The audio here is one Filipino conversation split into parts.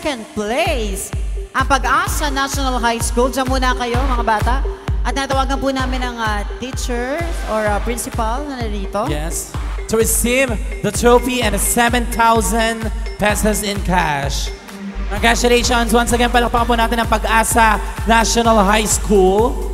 second place. Ang Pag-asa National High School. Diyan muna kayo, mga bata. At natawagan po namin ang uh, teacher or uh, principal na narito. Yes. To receive the trophy and the 7,000 pesos in cash. Congratulations. Once again, palakpakan po natin ang Pag-asa National High School.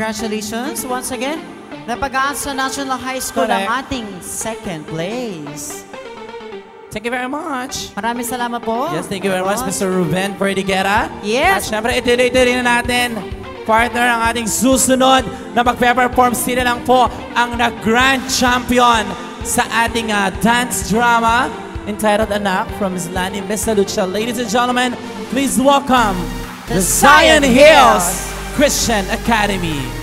Congratulations once again. The Pag-asa National High School ang ating second place. Thank you very much. Maraming salamat po. Yes, thank you very much. Mr. Ruben Perdiguera. Yes. At syempre, ituloy-tuloy na natin, partner, ang ating susunod na magpe-perform. Sila lang po ang nag-grand champion sa ating ah, dance drama entitled Anak from Miss Lani Mesalucha. Ladies and gentlemen, please welcome the, The Zion Zion Hills Hills Christian Academy.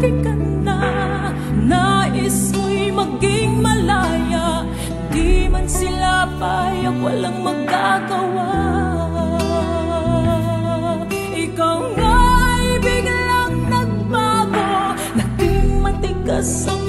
Malaki ka na, nais mo'y maging malaya. Di man sila payak, walang magagawa. Ikaw nga ay biglang nagbago Naging matigas ang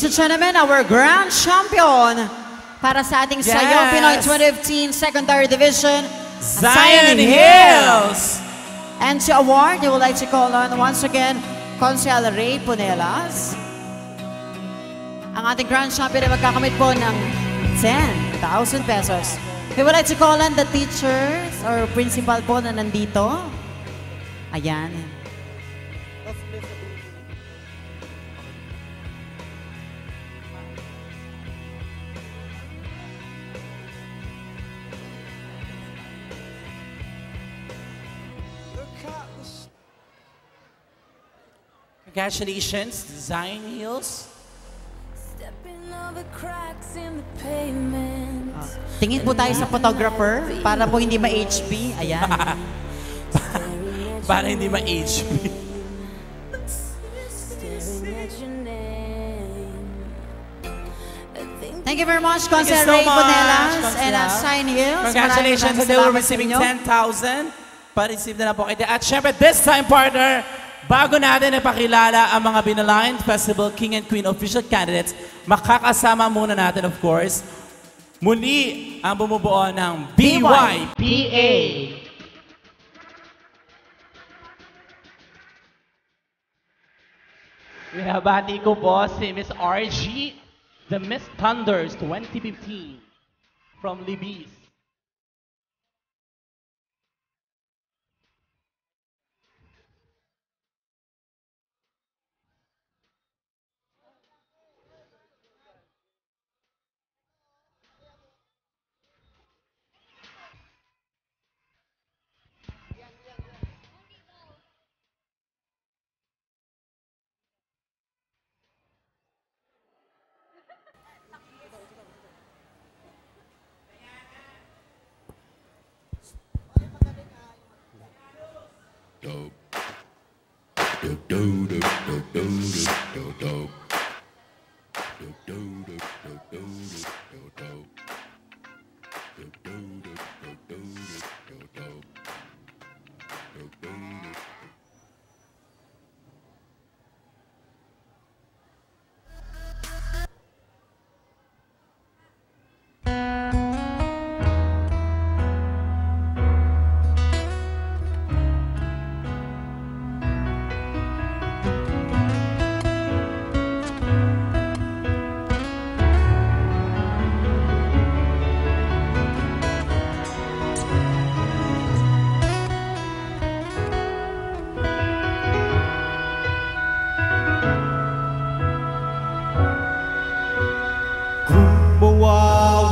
Ladies and gentlemen, our grand champion para sa ating Sayong Yes. Pinoy 2015 Secondary Division, Zion Hills! And to award, I would like to call on once again, Consel Ray Punelas. Ang ating grand champion ay magkakamit po ng 10,000 pesos. We would like to call on the teachers or principal po na nandito. Ayan. Congratulations, Zion Hills. Stepping over cracks in the pavement Tingin po tayo sa photographer para po hindi ma-HP. Ayan. Para hindi ma-HP. Thank you very much, so Ray Consel. and uh, Sign Hills. Congratulations, they maraming receiving salamat sa inyo. 10,000. Pa-receive na na po kayo. At syempre, this time, partner, bago natin ipakilala ang mga Binalayan Festival King and Queen official candidates, makakasama muna natin, of course, muli ang bumubuo ng BYPA. Binabati ko po si Miss RG, the Miss Thunders 2015 from Libis. Kung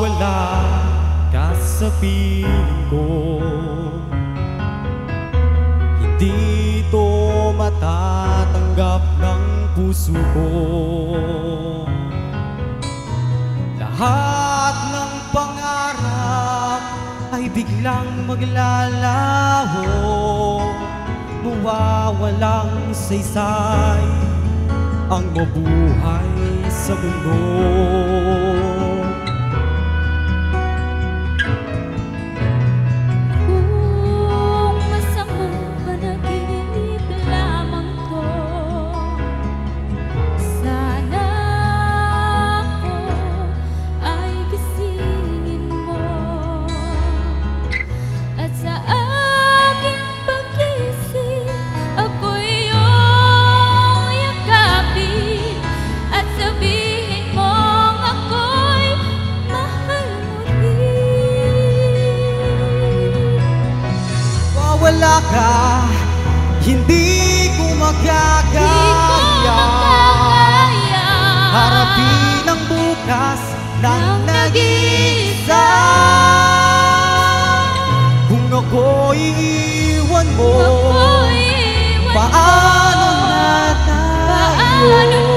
mawawala ka sa piling ko Hindi to matatanggap ng puso ko Lahat ng pangarap ay biglang maglalaho. Mawawalang saysay ang mabuhay sa mundo makakaya Harapin ang bukas ng Nang nag-iisa Kung ako'y iiwan mo. Paano na tayo?